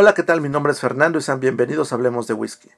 Hola, ¿qué tal? Mi nombre es Fernando y sean bienvenidos a Hablemos de Whisky.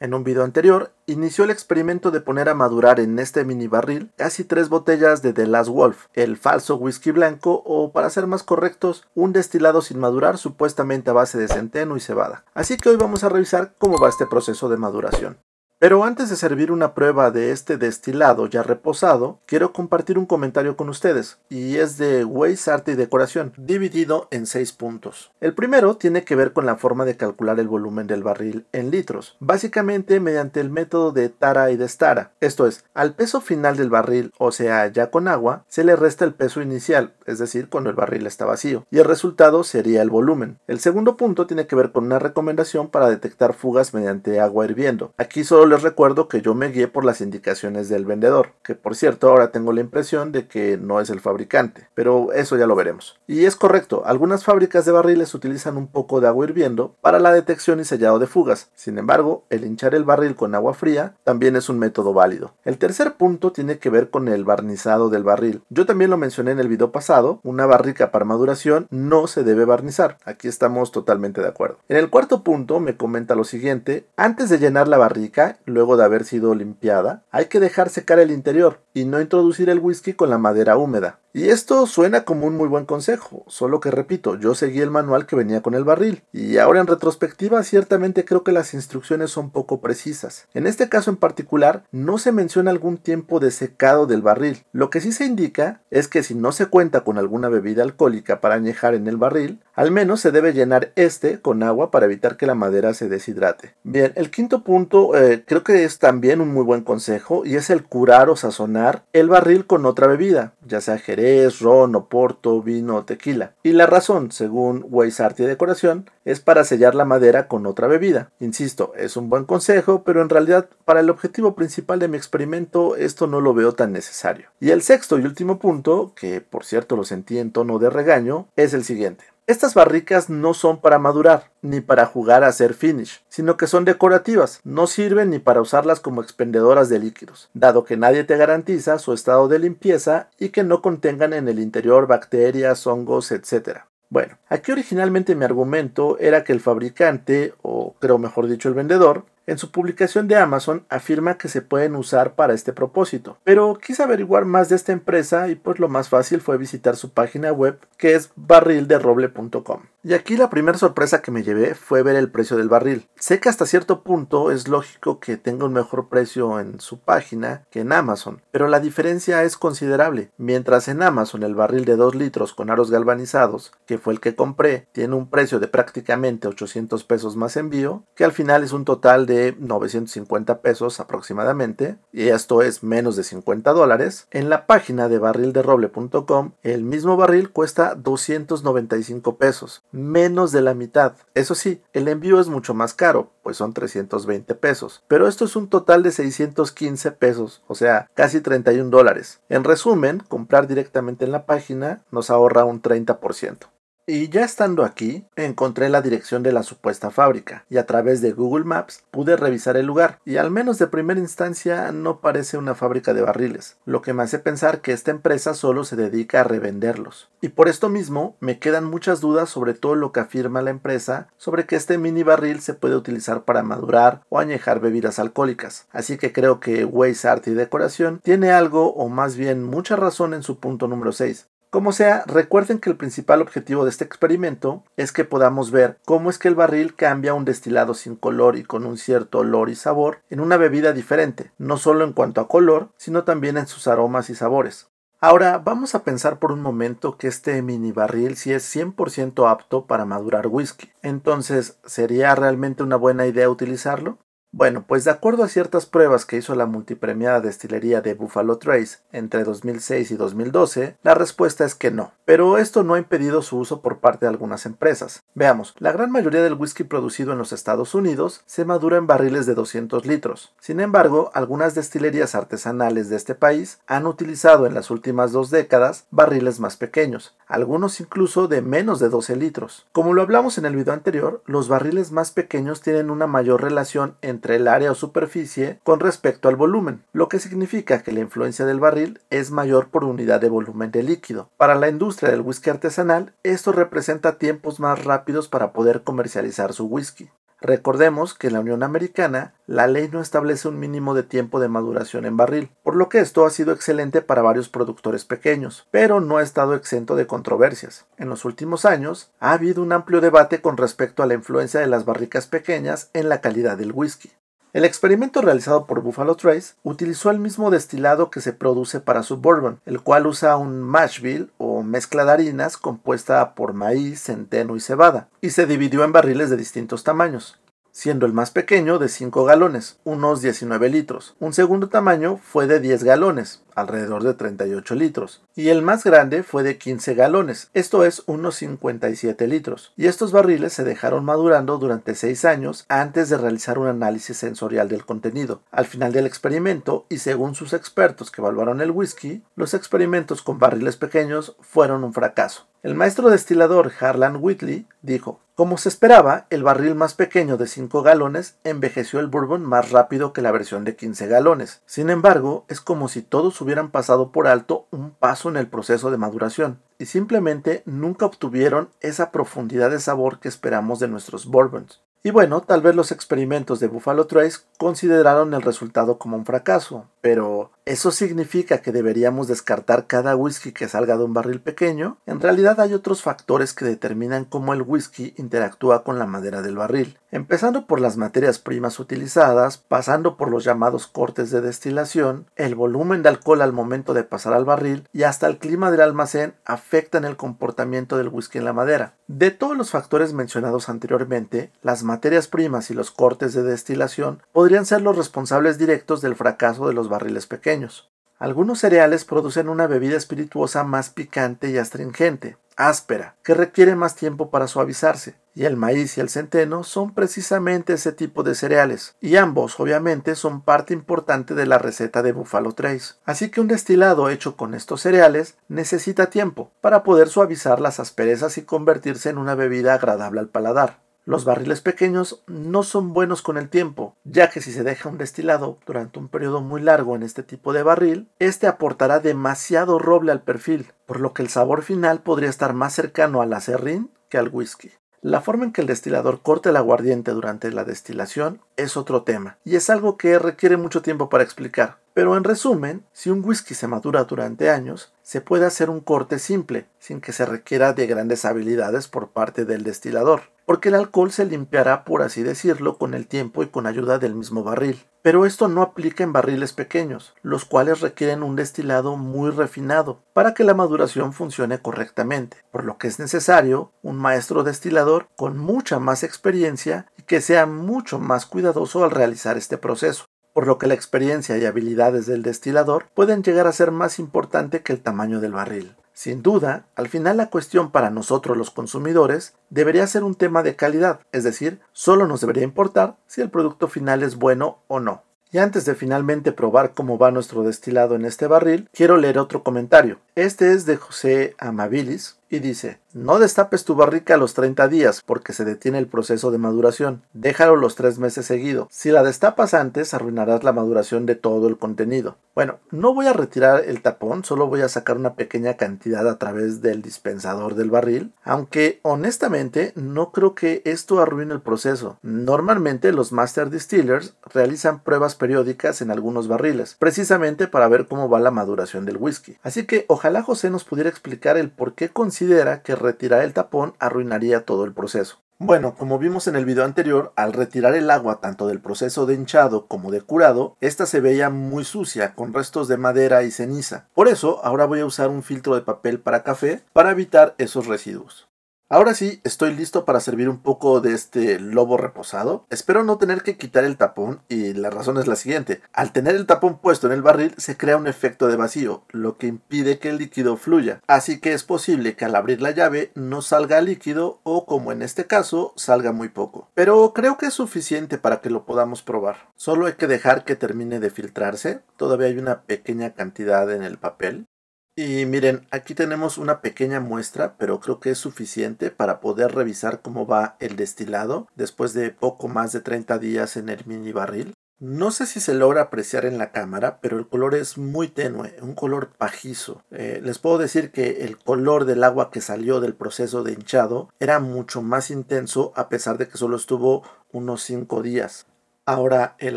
En un video anterior, inició el experimento de poner a madurar en este mini barril casi tres botellas de The Last Wolf, el falso whisky blanco o, para ser más correctos, un destilado sin madurar supuestamente a base de centeno y cebada. Así que hoy vamos a revisar cómo va este proceso de maduración. Pero antes de servir una prueba de este destilado ya reposado, quiero compartir un comentario con ustedes, y es de Weiss Arte y Decoración, dividido en seis puntos. El primero tiene que ver con la forma de calcular el volumen del barril en litros, básicamente mediante el método de tara y destara, esto es, al peso final del barril, o sea, ya con agua, se le resta el peso inicial, es decir, cuando el barril está vacío, y el resultado sería el volumen. El segundo punto tiene que ver con una recomendación para detectar fugas mediante agua hirviendo. Aquí solo les recuerdo que yo me guié por las indicaciones del vendedor, que por cierto ahora tengo la impresión de que no es el fabricante, pero eso ya lo veremos. Y es correcto, algunas fábricas de barriles utilizan un poco de agua hirviendo para la detección y sellado de fugas. Sin embargo, el hinchar el barril con agua fría también es un método válido. El tercer punto tiene que ver con el barnizado del barril. Yo también lo mencioné en el video pasado, una barrica para maduración no se debe barnizar. Aquí estamos totalmente de acuerdo. En el cuarto punto me comenta lo siguiente, antes de llenar la barrica, luego de haber sido limpiada, hay que dejar secar el interior y no introducir el whisky con la madera húmeda. Y esto suena como un muy buen consejo, solo que repito, yo seguí el manual que venía con el barril, y ahora en retrospectiva ciertamente creo que las instrucciones son poco precisas. En este caso en particular, no se menciona algún tiempo de secado del barril. Lo que sí se indica es que si no se cuenta con alguna bebida alcohólica para añejar en el barril, al menos se debe llenar este con agua para evitar que la madera se deshidrate. Bien, el quinto punto eh, creo que es también un muy buen consejo y es el curar o sazonar el barril con otra bebida, ya sea jerez, ron, oporto, vino o tequila. Y la razón, según Weiss Arte y Decoración, es para sellar la madera con otra bebida. Insisto, es un buen consejo, pero en realidad para el objetivo principal de mi experimento esto no lo veo tan necesario. Y el sexto y último punto, que por cierto lo sentí en tono de regaño, es el siguiente. Estas barricas no son para madurar, ni para jugar a hacer finish, sino que son decorativas, no sirven ni para usarlas como expendedoras de líquidos, dado que nadie te garantiza su estado de limpieza y que no contengan en el interior bacterias, hongos, etc. Bueno, aquí originalmente mi argumento era que el fabricante, o creo mejor dicho el vendedor, en su publicación de Amazon afirma que se pueden usar para este propósito, pero quise averiguar más de esta empresa y pues lo más fácil fue visitar su página web que es barrilderoble.com. Y aquí la primera sorpresa que me llevé fue ver el precio del barril. Sé que hasta cierto punto es lógico que tenga un mejor precio en su página que en Amazon, pero la diferencia es considerable. Mientras en Amazon el barril de 2 litros con aros galvanizados, que fue el que compré, tiene un precio de prácticamente 800 pesos más envío, que al final es un total de 950 pesos aproximadamente, y esto es menos de 50 dólares, en la página de barrilderoble.com el mismo barril cuesta 295 pesos, menos de la mitad. Eso sí, el envío es mucho más caro, pues son 320 pesos, pero esto es un total de 615 pesos, o sea, casi 31 dólares. En resumen, comprar directamente en la página nos ahorra un 30%. Y ya estando aquí, encontré la dirección de la supuesta fábrica y a través de Google Maps pude revisar el lugar y al menos de primera instancia no parece una fábrica de barriles, lo que me hace pensar que esta empresa solo se dedica a revenderlos. Y por esto mismo me quedan muchas dudas sobre todo lo que afirma la empresa sobre que este mini barril se puede utilizar para madurar o añejar bebidas alcohólicas. Así que creo que Waze Art y Decoración tiene algo o más bien mucha razón en su punto número 6. Como sea, recuerden que el principal objetivo de este experimento es que podamos ver cómo es que el barril cambia un destilado sin color y con un cierto olor y sabor en una bebida diferente, no solo en cuanto a color, sino también en sus aromas y sabores. Ahora vamos a pensar por un momento que este mini barril sí es 100% apto para madurar whisky. Entonces, ¿sería realmente una buena idea utilizarlo? Bueno, pues de acuerdo a ciertas pruebas que hizo la multipremiada destilería de Buffalo Trace entre 2006 y 2012, la respuesta es que no. Pero esto no ha impedido su uso por parte de algunas empresas. Veamos, la gran mayoría del whisky producido en los Estados Unidos se madura en barriles de 200 litros. Sin embargo, algunas destilerías artesanales de este país han utilizado en las últimas dos décadas barriles más pequeños, algunos incluso de menos de 12 litros. Como lo hablamos en el video anterior, los barriles más pequeños tienen una mayor relación entre entre el área o superficie con respecto al volumen, lo que significa que la influencia del barril es mayor por unidad de volumen de líquido. Para la industria del whisky artesanal, esto representa tiempos más rápidos para poder comercializar su whisky. Recordemos que en la Unión Americana la ley no establece un mínimo de tiempo de maduración en barril, por lo que esto ha sido excelente para varios productores pequeños, pero no ha estado exento de controversias. En los últimos años ha habido un amplio debate con respecto a la influencia de las barricas pequeñas en la calidad del whisky. El experimento realizado por Buffalo Trace utilizó el mismo destilado que se produce para su bourbon, el cual usa un mash bill o mezcla de harinas compuesta por maíz, centeno y cebada, y se dividió en barriles de distintos tamaños siendo el más pequeño de 5 galones, unos 19 litros. Un segundo tamaño fue de 10 galones, alrededor de 38 litros, y el más grande fue de 15 galones, esto es unos 57 litros. Y estos barriles se dejaron madurando durante 6 años antes de realizar un análisis sensorial del contenido. Al final del experimento, y según sus expertos que evaluaron el whisky, los experimentos con barriles pequeños fueron un fracaso. El maestro destilador Harlan Whitley dijo, como se esperaba, el barril más pequeño de 5 galones envejeció el bourbon más rápido que la versión de 15 galones. Sin embargo, es como si todos hubieran pasado por alto un paso en el proceso de maduración y simplemente nunca obtuvieron esa profundidad de sabor que esperamos de nuestros bourbons. Y bueno, tal vez los experimentos de Buffalo Trace consideraron el resultado como un fracaso, pero ¿eso significa que deberíamos descartar cada whisky que salga de un barril pequeño? En realidad hay otros factores que determinan cómo el whisky interactúa con la madera del barril, empezando por las materias primas utilizadas, pasando por los llamados cortes de destilación, el volumen de alcohol al momento de pasar al barril y hasta el clima del almacén afectan el comportamiento del whisky en la madera. De todos los factores mencionados anteriormente, las materias primas y los cortes de destilación podrían ser los responsables directos del fracaso de los barriles pequeños. Algunos cereales producen una bebida espirituosa más picante y astringente, áspera, que requiere más tiempo para suavizarse, y el maíz y el centeno son precisamente ese tipo de cereales, y ambos obviamente son parte importante de la receta de Buffalo Trace. Así que un destilado hecho con estos cereales necesita tiempo para poder suavizar las asperezas y convertirse en una bebida agradable al paladar. Los barriles pequeños no son buenos con el tiempo, ya que si se deja un destilado durante un periodo muy largo en este tipo de barril, este aportará demasiado roble al perfil, por lo que el sabor final podría estar más cercano al acerrín que al whisky. La forma en que el destilador corte el aguardiente durante la destilación es otro tema, y es algo que requiere mucho tiempo para explicar. Pero en resumen, si un whisky se madura durante años, se puede hacer un corte simple, sin que se requiera de grandes habilidades por parte del destilador porque el alcohol se limpiará, por así decirlo, con el tiempo y con ayuda del mismo barril. Pero esto no aplica en barriles pequeños, los cuales requieren un destilado muy refinado para que la maduración funcione correctamente, por lo que es necesario un maestro destilador con mucha más experiencia y que sea mucho más cuidadoso al realizar este proceso por lo que la experiencia y habilidades del destilador pueden llegar a ser más importante que el tamaño del barril. Sin duda, al final la cuestión para nosotros los consumidores debería ser un tema de calidad, es decir, solo nos debería importar si el producto final es bueno o no. Y antes de finalmente probar cómo va nuestro destilado en este barril, quiero leer otro comentario. Este es de José Amabilis y dice, no destapes tu barrica a los 30 días porque se detiene el proceso de maduración. Déjalo los 3 meses seguido. Si la destapas antes, arruinarás la maduración de todo el contenido. Bueno, no voy a retirar el tapón, solo voy a sacar una pequeña cantidad a través del dispensador del barril, aunque honestamente no creo que esto arruine el proceso. Normalmente los Master Distillers realizan pruebas periódicas en algunos barriles, precisamente para ver cómo va la maduración del whisky. Así que ojalá José nos pudiera explicar el por qué considera que retirar el tapón arruinaría todo el proceso. Bueno, como vimos en el video anterior, al retirar el agua tanto del proceso de hinchado como de curado, esta se veía muy sucia, con restos de madera y ceniza. Por eso, ahora voy a usar un filtro de papel para café para evitar esos residuos. Ahora sí, estoy listo para servir un poco de este lobo reposado. Espero no tener que quitar el tapón y la razón es la siguiente. Al tener el tapón puesto en el barril se crea un efecto de vacío, lo que impide que el líquido fluya. Así que es posible que al abrir la llave no salga líquido o como en este caso salga muy poco. Pero creo que es suficiente para que lo podamos probar. Solo hay que dejar que termine de filtrarse. Todavía hay una pequeña cantidad en el papel. Y miren, aquí tenemos una pequeña muestra, pero creo que es suficiente para poder revisar cómo va el destilado después de poco más de 30 días en el mini barril. No sé si se logra apreciar en la cámara, pero el color es muy tenue, un color pajizo. Eh, les puedo decir que el color del agua que salió del proceso de hinchado era mucho más intenso a pesar de que solo estuvo unos 5 días. Ahora el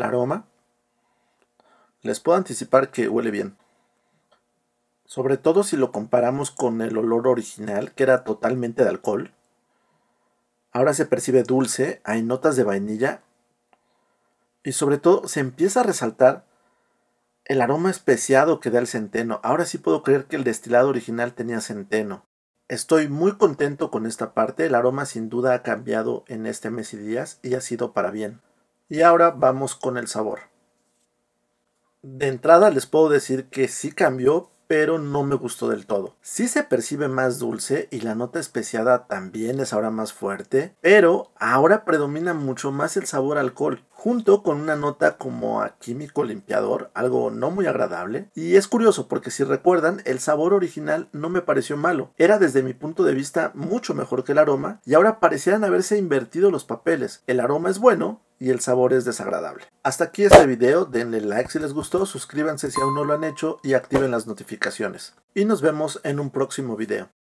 aroma. Les puedo anticipar que huele bien sobre todo si lo comparamos con el olor original, que era totalmente de alcohol. Ahora se percibe dulce, hay notas de vainilla y sobre todo se empieza a resaltar el aroma especiado que da el centeno. Ahora sí puedo creer que el destilado original tenía centeno. Estoy muy contento con esta parte, el aroma sin duda ha cambiado en este mes y días y ha sido para bien. Y ahora vamos con el sabor. De entrada les puedo decir que sí cambió, pero no me gustó del todo. Sí se percibe más dulce y la nota especiada también es ahora más fuerte, pero ahora predomina mucho más el sabor alcohol, junto con una nota como a químico limpiador, algo no muy agradable. Y es curioso porque si recuerdan, el sabor original no me pareció malo, era desde mi punto de vista mucho mejor que el aroma y ahora parecieran haberse invertido los papeles. El aroma es bueno, y el sabor es desagradable. Hasta aquí este video, denle like si les gustó, suscríbanse si aún no lo han hecho y activen las notificaciones. Y nos vemos en un próximo video.